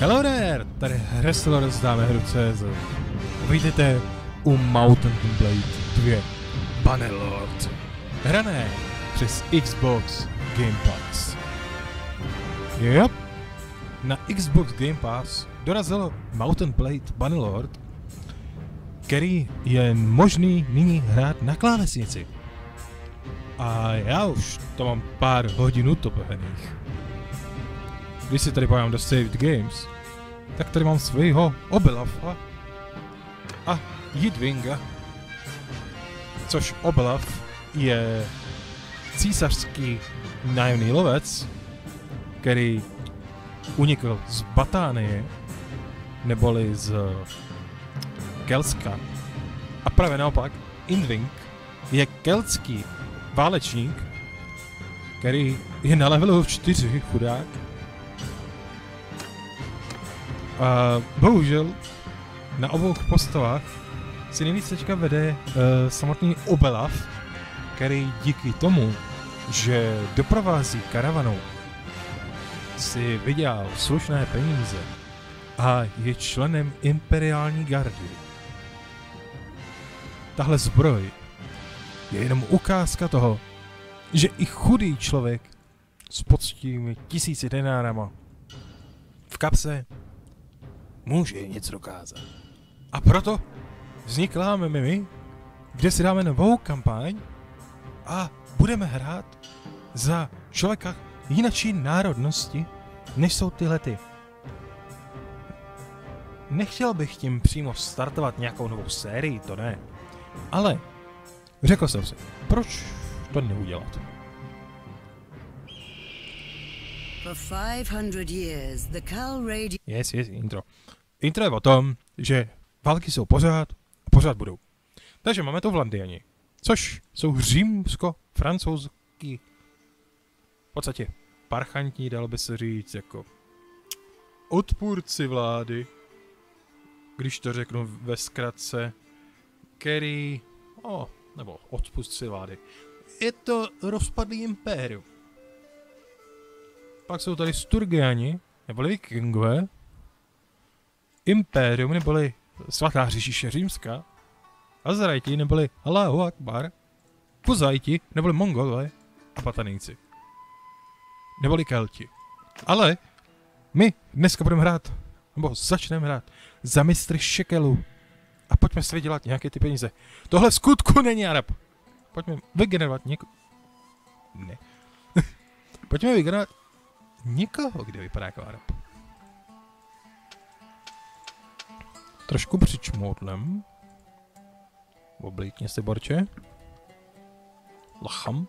Hello there, tady Wrestler z dáme hru CZ. Vítejte u Mountain Blade 2 Bannerlord. Hrané přes Xbox Game Pass. Yep. Na Xbox Game Pass dorazilo Mountain Blade Bannerlord, který je možný nyní hrát na klávesnici. A já už to mám pár hodin utopených. Když si tady pojďám do Saved Games, tak tady mám svého Obelafa a Jidwinga, což Obelaf je císařský nájemný lovec, který unikl z Batánie, neboli z Kelska. A právě naopak, Indwing je keltský válečník, který je na levelu 4, chudák. A bohužel na obou postavách si nejvíc teďka vede uh, samotný Obelaf, který díky tomu, že doprovází karavanou, si vydělal slušné peníze a je členem imperiální gardy. Tahle zbroj je jenom ukázka toho, že i chudý člověk s poctivými tisíci denárama v kapse může něco dokázat. A proto vznikláme my, kde si dáme novou kampaň a budeme hrát za člověka jinačí národnosti, než jsou tyhle ty. Nechtěl bych tím přímo startovat nějakou novou sérii, to ne. Ale řekl jsem si, proč to neudělat? For 500 years, the Cal Radio... Yes, yes, intro. Intro je o tom, že války jsou pořád a pořád budou. Takže máme to v Landiani, což jsou římsko-francouzský v podstatě parchantní, dalo by se říct, jako odpůrci vlády, když to řeknu ve zkratce, který, oh, nebo odpůrci vlády, je to rozpadlý impérium. Pak jsou tady Sturgiani, neboli vikingové, impérium, neboli svatá říše římská, Azrajti, neboli Allahu Akbar, Puzajti, neboli Mongolové a Patanejci. Neboli Kelti. Ale my dneska budeme hrát, nebo začneme hrát za mistry šekelu. A pojďme si vydělat nějaké ty peníze. Tohle v skutku není Arab. Pojďme vygenerovat něko... Ne. pojďme vygenerovat někoho, kde vypadá jako Arab. Trošku přičmoudlem. Oblíkně si, Borče. Lacham.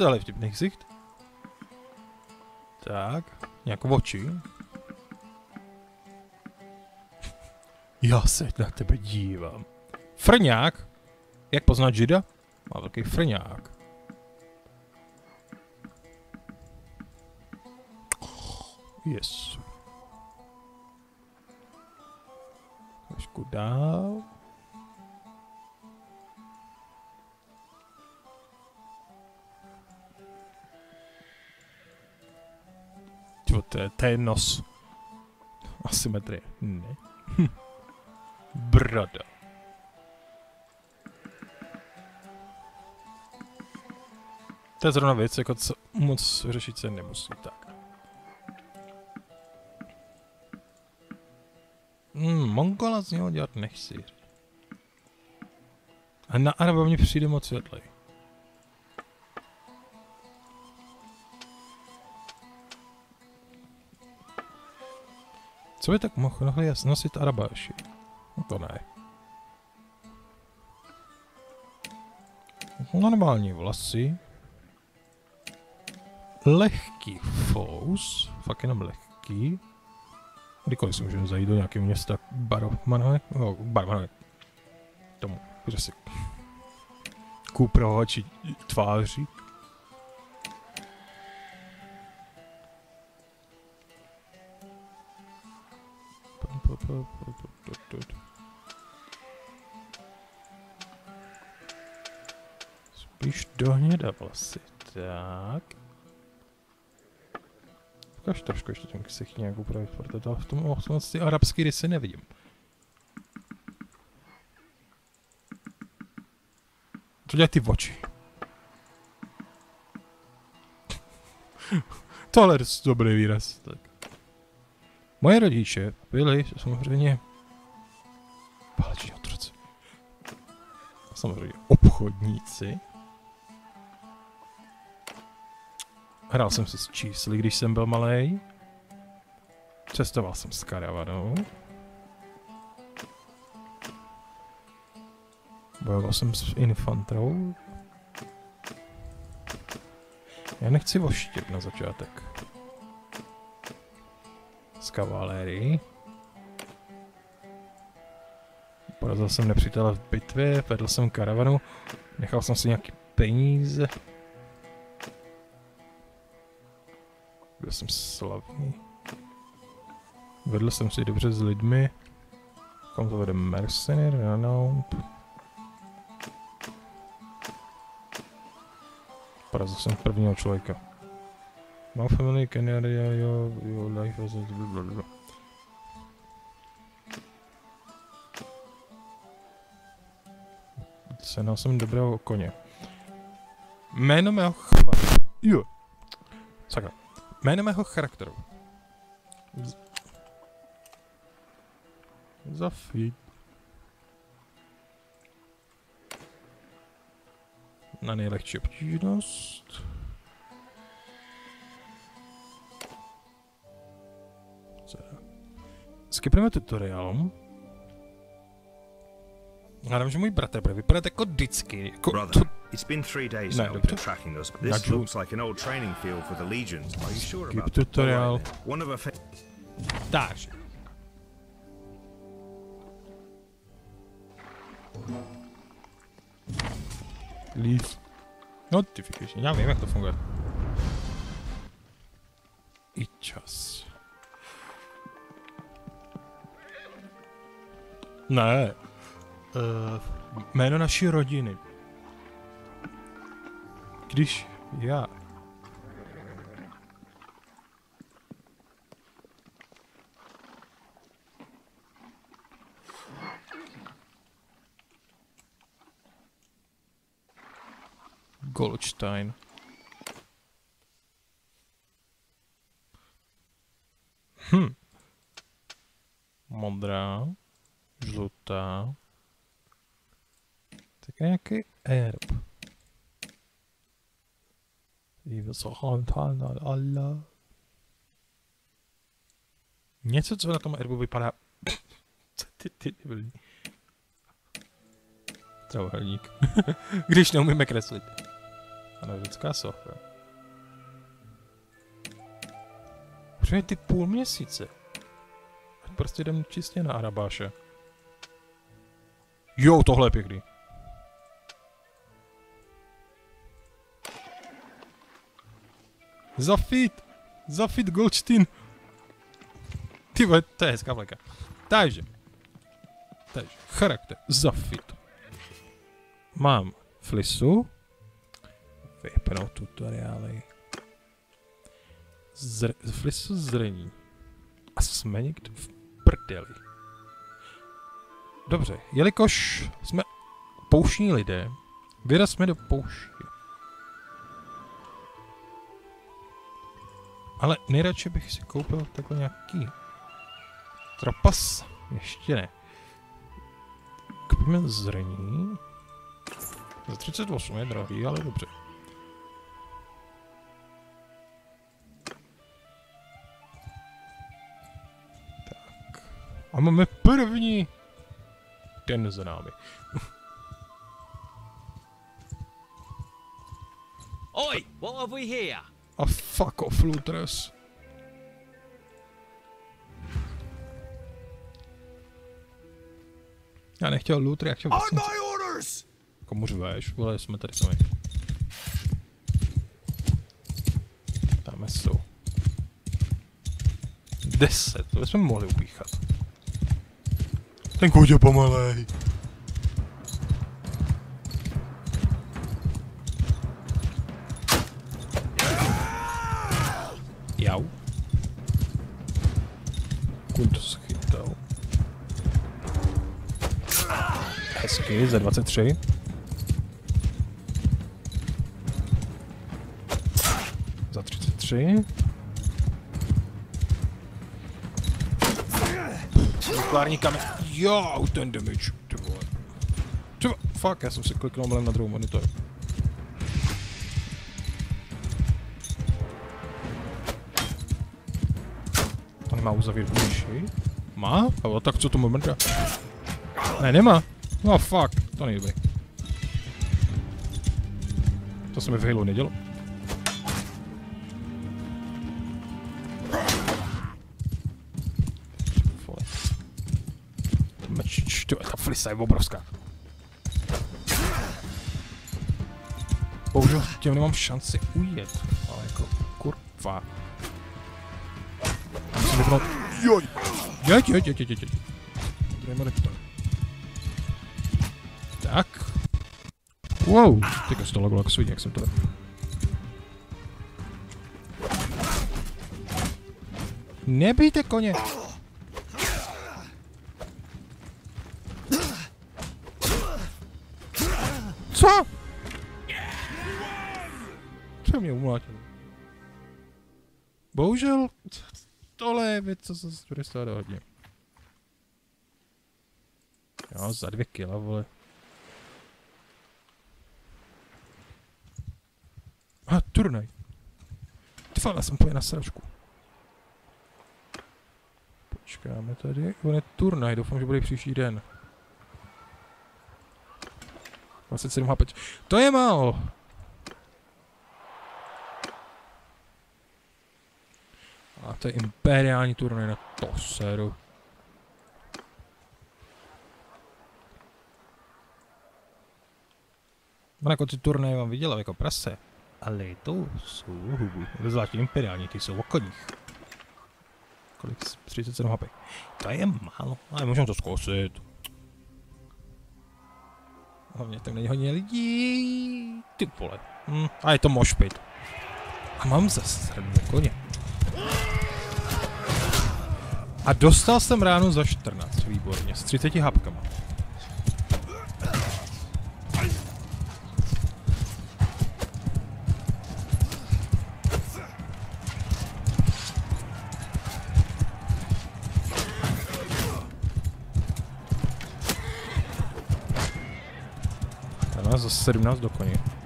To ale vtipný ksicht? Tak, nějak oči. Já se na tebe dívám. Frňák? Jak poznat žida? Má velký frňák. Yes. Trošku dál. Tyvo, to je, to je nos. Asymetrie. Ne. Brada. To je zrovna věc, jako co moc řešit se nemusí. Tak. Hmm, Mongola z něho dělat nechci. A na Araba mě přijde moc světlej. Co by tak mohl mohli nosit Arabáši? No to ne. Normální vlasy. Lehký fous. Fakt jenom lehký. Kdykoliv si můžeme zajít do nějakého města Barmanové. No, Barmanové. Tomu, kde si kůprovači tváří. Spíš do hněda vlasy. Tak. Ukaž trošku ještě ten ksicht nějak upravit, protože to v tom osobnosti ty arabský rysy nevidím. Co dělají ty oči? Tohle je dobrý výraz. Tak. Moje rodiče byli samozřejmě váleční otroci. Samozřejmě obchodníci. Hrál jsem si s čísly, když jsem byl malý. Cestoval jsem s karavanou. Bojoval jsem s infantrou. Já nechci voštět na začátek. Z kavalérii. Porazil jsem nepřítele v bitvě, vedl jsem karavanu, nechal jsem si nějaký peníze. Byl jsem slavný. Vedl jsem si dobře s lidmi. Kam to vede Mercenary, Renowned. Porazil jsem prvního člověka. Mám family, Canaria, jo, jo, life blablabla. Sehnal jsem dobrého koně. Jméno mého chma... Jo. Sakra. Jméno mého charakteru. Z... Zafí. Na nejlehčí obtížnost. Skipneme tutorial. Hádám, že můj bratr vypadat jako vždycky. Jako Brother, it's been three days No, now we've been tracking us. Já This jdu. looks like an old training field for the legions. Are you sure Skip about that? tutorial. Alright. One of our fa- Takže. Leave. Notification. Já vím, jak to funguje. I čas. Ne. Uh, jméno naší rodiny. Já Goldstein. Hm. Modrá. Žlutá. Tak nějaký erb. Allah. Něco, co na tom erbu vypadá... Co ty, ty, ty byli? Trouhelník. Když neumíme kreslit. Socha. Už je ty půl měsíce. Prostě jdem čistě na Arabáše. Jo, tohle je pěkný. Zafit! Zafit Goldstein! Ty vole, to je hezká vlajka. Takže. Takže, charakter. Zafit. Mám flisu. Vypnout tutoriály. Zr- flisu zrní. A jsme někde v prdeli. Dobře, jelikož jsme pouštní lidé, vyrazme do pouště. Ale nejradši bych si koupil takhle nějaký trapas. Ještě ne. Koupíme zrní. Za 38 je drahý, ale dobře. Tak. A máme první den za námi. Oi, what have we here? A fuck off, Lutres. Já nechtěl loot, já chtěl vlastně... my orders! Komu řveš, vole, jsme tady sami. Tam jsou. Deset, to jsme mohli upíchat. Ten kouď je pomalej. To schytal. Hezky, za 23. Za 33. Nukleární kamen. Jo, ten damage. Ty vole. Ty vole. Fuck, já jsem si kliknul na druhou monitor. Nemá uzavírku myši? Má? Ale tak co tomu mrdá? Ne, nemá. No fuck, to nejde. To se mi v Halo nedělo. Ta flisa je obrovská. Bohužel těm nemám šanci ujet, ale jako kurva. Musím vypnout. Joj! Jeď, jeď, jeď, jeď, jeď. Druhý rektor. Tak. Wow, teďka se to laglo jak svině, jak jsem to... Nebijte koně! Co se bude stát hodně. Jo, za dvě kila, vole. A, turnaj. Ty já jsem úplně na sračku. Počkáme tady. On je turnaj, doufám, že bude příští den. 27 HP. To je málo. To je imperiální turnaj na to seru. On jako ty turnaje vám viděla jako prase. Ale to jsou huby. Zvláště imperiální, ty jsou o. Kolik? 37 HP. To je málo, ale můžeme to zkusit. Hlavně tam není hodně lidí. Ty vole. Hm, a je to mošpit. A mám zase srnu koně. A dostal jsem ráno za 14, výborně, s 30 hapkama. Za 17 do koně.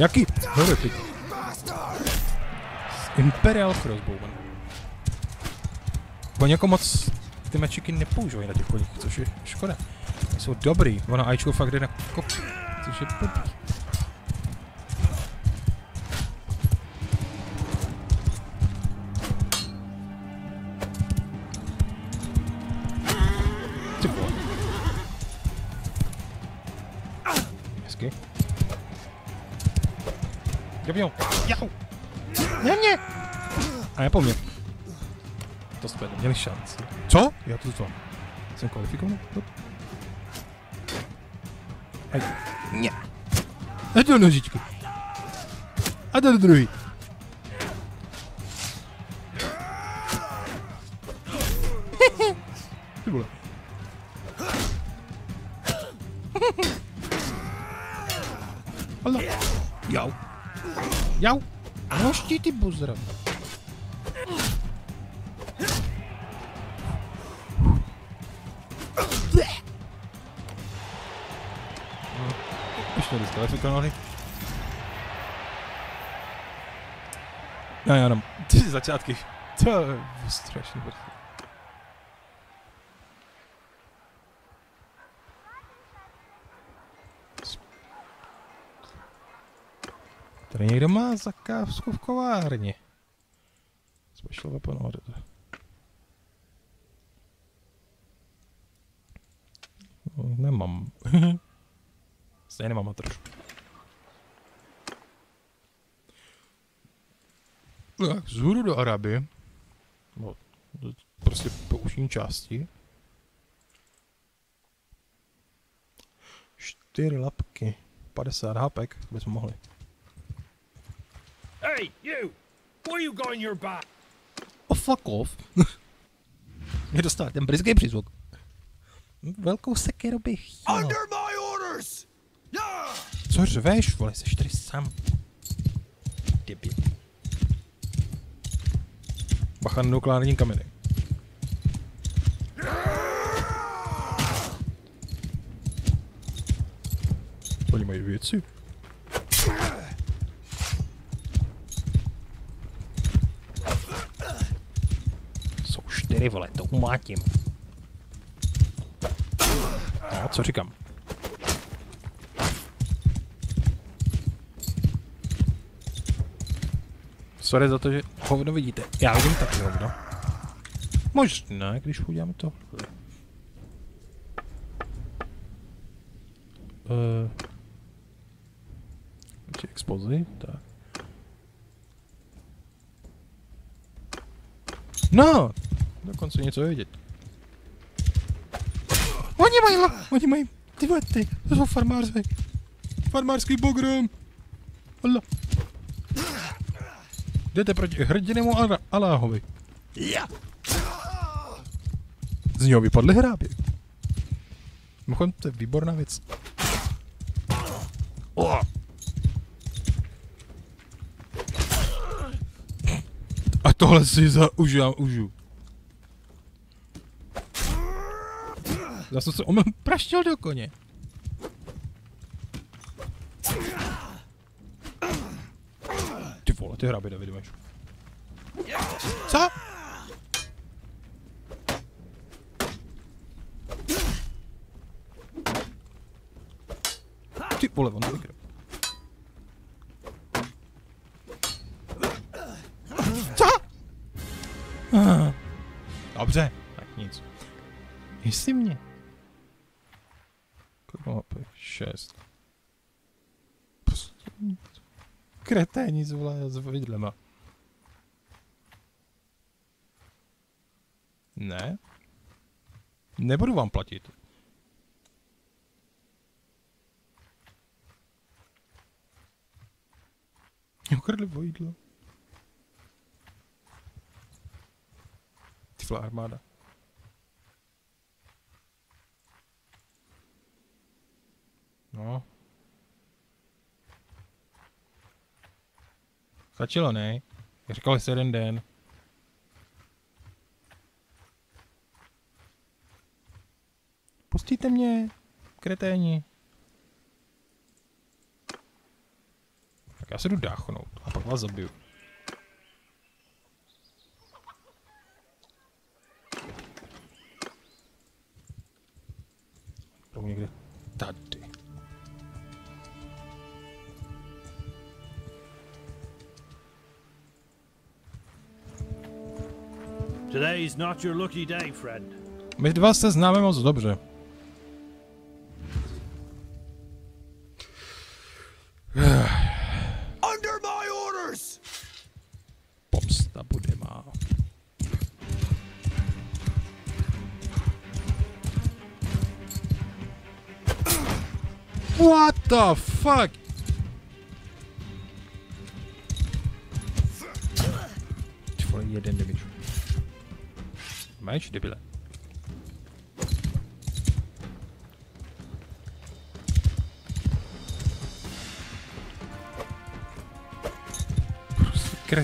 Jaký? Hore, ty. Imperial Crossbowman. Oni jako moc ty mečiky nepoužívají na těch koních, což je škoda. Jsou dobrý, ono Ačko fakt jde na kop, což je blbý. Jde mě. Jau! Ne mě! A ne po mně. To jsme neměli šanci. Co? Já to co? Jsem kvalifikovaný? What? Hej. Ne. A to nožičky. A to druhý. Buzra. Už to diskvalifikovali. No já jenom, ty začátky, to je strašně Tady někdo má zakázku v kovárně. Special weapon order. Nemám. Stejně nemám matrž. Tak, zhůru do Arabie. No, Prostě pouštní části. Čtyři lapky. 50 hapek bychom mohli. Hey, you! What are you got in your back? Oh, fuck off. Mě dostal ten brzký přízvuk. Velkou sekeru bych chtěl. Under my orders! Yeah! Co řveš, vole, jsi tady sám. Debil. Bacha na nukleární kameny. Oni mají věci. Čtyři, vole, to umátím. No, co říkám? Sorry za to, že hovno vidíte. Já vidím taky hovno. Možná, když uděláme to. Uh, expozy, tak. No, dokonce něco je vidět. Oni mají, la, oni mají, ty vole, ty, to jsou farmáři. Farmářský pogrom. Allah. Jdete proti hrdinému Ala- Aláhovi. Z něho vypadly hrábě. Mimochodem, to je výborná věc. O! A tohle si za užiju. Zase se omylem praštil do koně. Ty vole, ty hrábě, Davide, máš. Co? Ty vole, on vykryl. Co? Dobře, tak nic. Jestli mě. HP? Šest. Prostě. Kreténi s vole, s vidlema. Ne. Nebudu vám platit. Ukradli vojidlo. Ty vole armáda. No. Stačilo, ne? Říkali jsi jeden den. Pustíte mě, kreténi. Tak já se jdu dáchnout a pak vás zabiju. Jsou někde tady. Today's not your lucky day, friend. My dva se moc.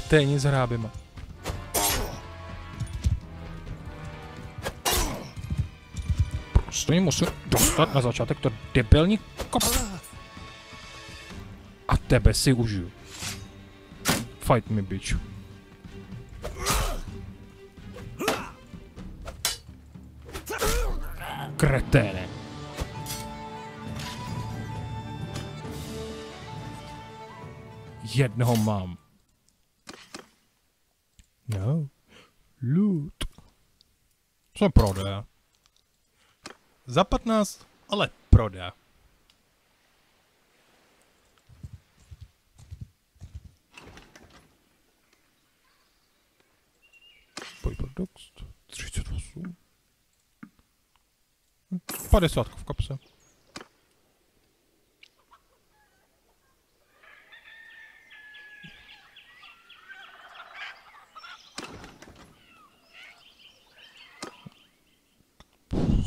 Kreténi s hráběma. Prostě jim musím dostat na začátek to debilní kop. A tebe si užiju. Fight me, bitch. Kreténe. Jednoho mám. No. Loot. Co prodá? Za 15, ale prodá. Paradox. 38. 50 v kapse.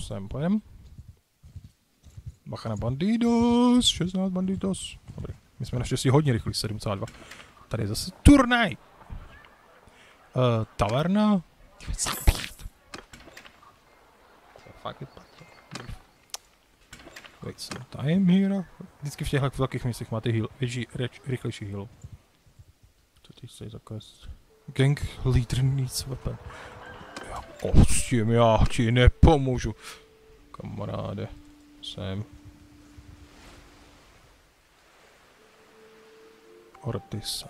Sem pojem. Bacha na bandidos, 16 bandidos. Dobrý, my jsme naštěstí hodně rychlí, 7,2. Tady je zase turnaj. Uh, taverna. Fakt. Wait some time here. Vždycky v těchto velkých místech máte heal, větší, reč, rychlejší heal. Co ty chceš za quest? Gang leader needs weapon. Jako s tím já ti nepomůžu. Kamaráde. Sem. Ortisa.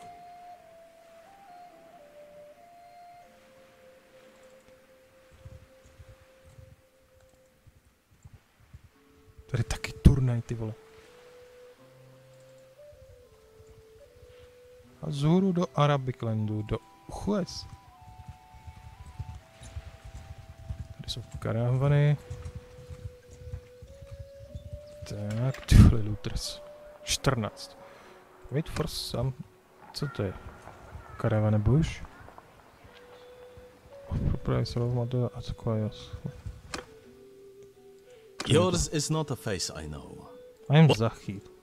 Tady taky turnaj, ty vole. A zhůru do Arabiclandu, do Chues. Jsou karavany. Tak, tyhle looters. 14. Wait for some... Co to je? Caravana bush? Price of model Atquayas. Yours is not a face I know. I'm Zahid.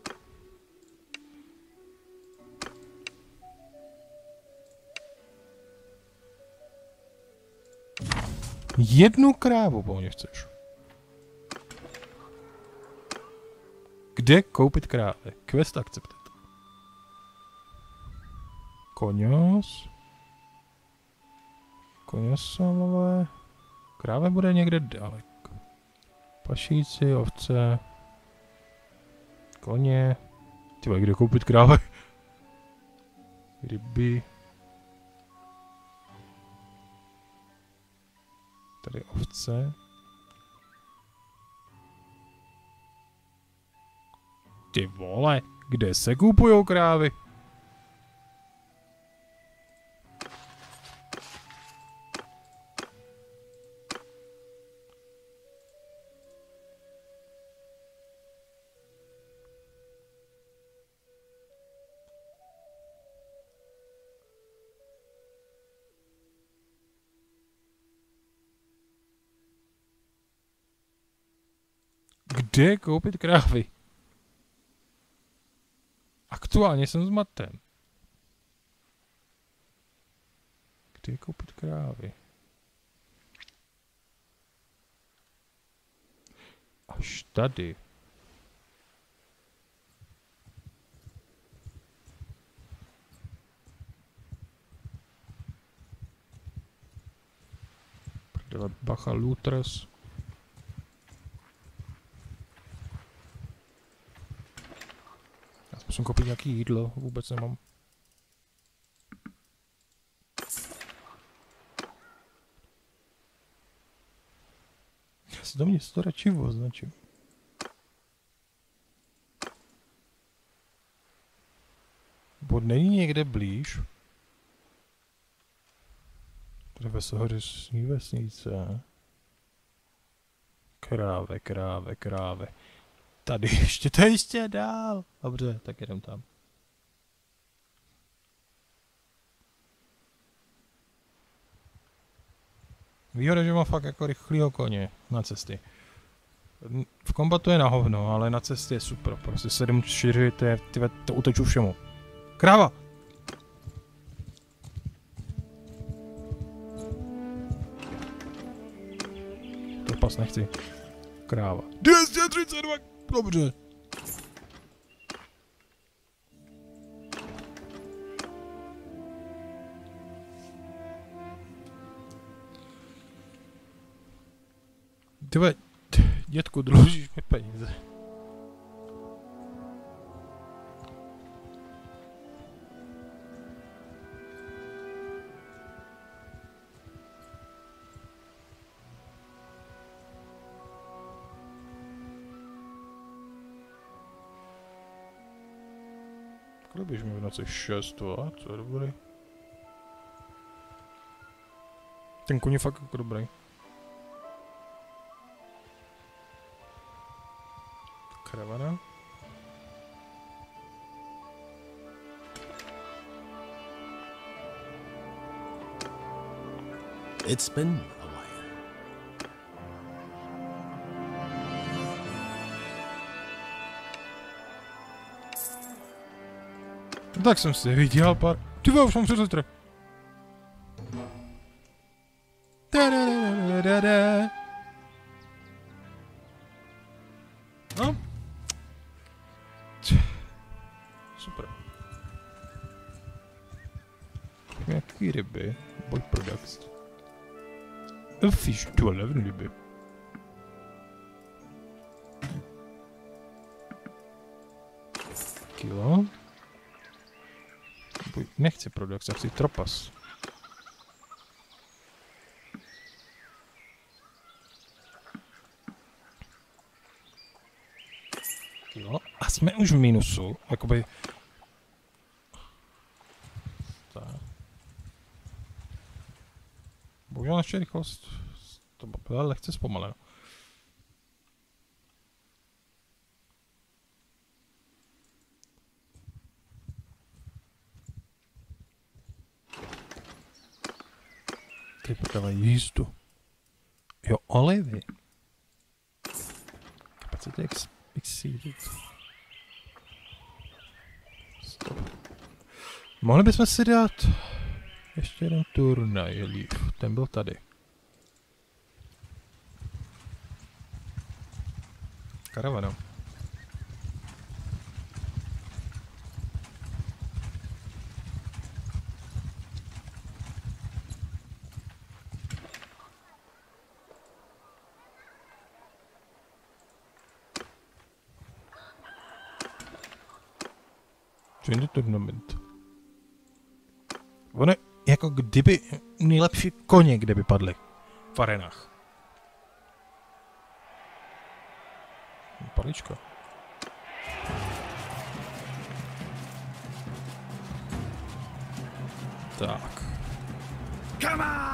Jednu krávu po mně chceš. Kde koupit krávy? Quest accepted. Koňos. Koňosalové. Kráva bude někde daleko. Pašíci, ovce. Koně. Ty kde koupit krávy? Ryby. Tady ovce. Ty vole, kde se kupujou krávy? Kde koupit krávy? Aktuálně jsem zmaten. Kde koupit krávy? Až tady. Prdele, bacha, looters. Já zkusím koupit nějaký jídlo, vůbec nemám. Já si to město radši označím. Bod není někde blíž. Sohořešní vesnice. Kráve, kráve, kráve. Tady ještě, to je ještě dál. Dobře, tak jedem tam. Výhoda, že má fakt jako rychlýho koně na cesty. V kombatu je na hovno, ale na cestě je super. Prostě 7-4, to je, tyve, to uteču všemu. Kráva! To pas nechci. Kráva. 232! Dobrze. Давай, детку дружить, пойдем. dobrý. Ten kuň je fakt jako dobrý. Karavana. It's been tak jsem si vydělal pár... Ty vole, už mám předletr. Da-da-da-da-da-da. No. Super. Jaký ryby? Boy products. A fish to 11 ryby. Já chci tropas. Kilo. A jsme už v minusu. Jakoby... Tak. Bohužel naše rychlost to byla lehce zpomalena. Prodávají jízdu. Jo, olivy. Kapacity ex- exceeded. Stop. Mohli bychom si dát ještě jeden turnaj, líp. Ten byl tady. Karavana. Join the tournament. Ono jako kdyby nejlepší koně, kde by padly v arenách. Palička. Tak. Come on!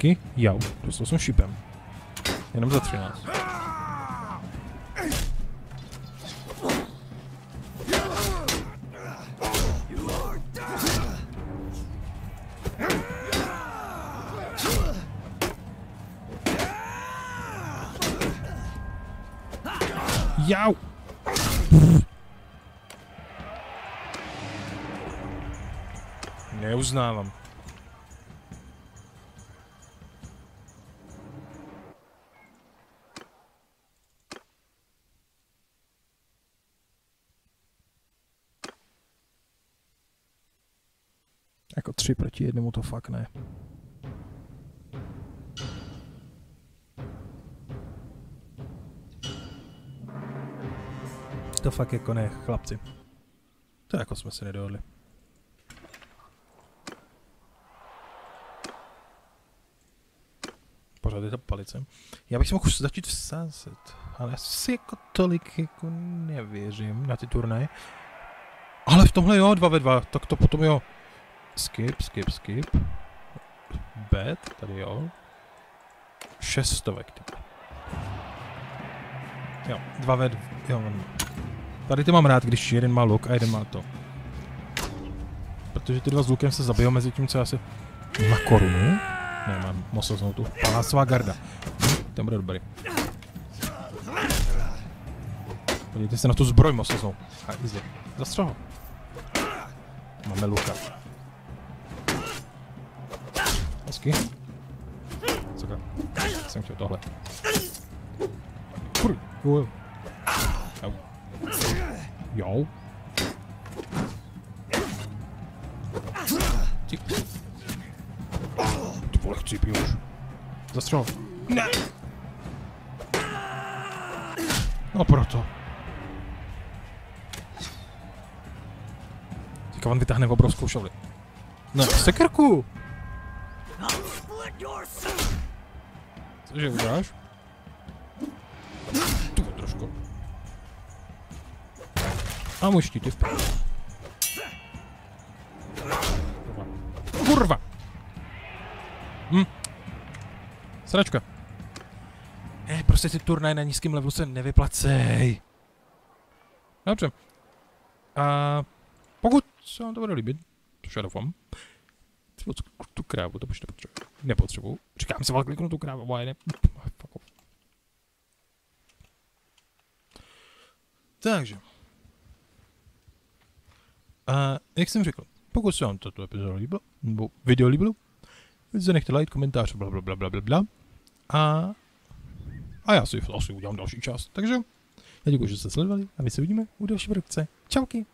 Hezky. Jau. Dostal jsem šipem. Jenom za 13. Jau. Neuznávám. Jako tři proti jednomu to fakt ne. To fakt jako ne, chlapci. To jako jsme se nedohodli. Pořád je to palice. Já bych si mohl začít vsázet, ale asi jako tolik jako nevěřím na ty turnaje. Ale v tomhle jo, 2 ve 2, tak to potom jo. Skip, skip, skip. Bet, tady jo. Šestovek, ty. Jo, dva ve dv... Jo, on- tady ty mám rád, když jeden má luk a jeden má to. Protože ty dva s lukem se zabijou mezi tím, co já si... Na korunu? Ne, mám mosoznou tu. Palácová garda. Hm, ten bude dobrý. Podívejte se na tu zbroj mosoznou. A easy. Zastřel ho. Máme luka. Hezky. Sakra. Jsem chtěl tohle. Kur... Jo. Jau. Jo. Ty... Ty vole, chcípí už. Zastřel. Ne! No proto. Teďka on vytáhne obrovskou šavli. Ne, sekerku! Cože uděláš? Tu trošku. A můj štít je v prdeli. Kurva. Kurva! Hm. Sračka. Ne, prostě ty turnaje na nízkém levelu se nevyplacej. Dobře. A pokud se vám to bude líbit, což já doufám, tu, krávu, to už nepotřebuji. Nepotřebuji. Říkám si, ale kliknu tu krávu, ale ne. Takže. A jak jsem řekl, pokud se vám toto epizoda líbilo, nebo video líbilo, zanechte like, komentář, bla, bla, bla, bla, bla, bla. A, a já si asi udělám další část. Takže já děkuji, že jste sledovali a my se uvidíme u další produkce. Čauky.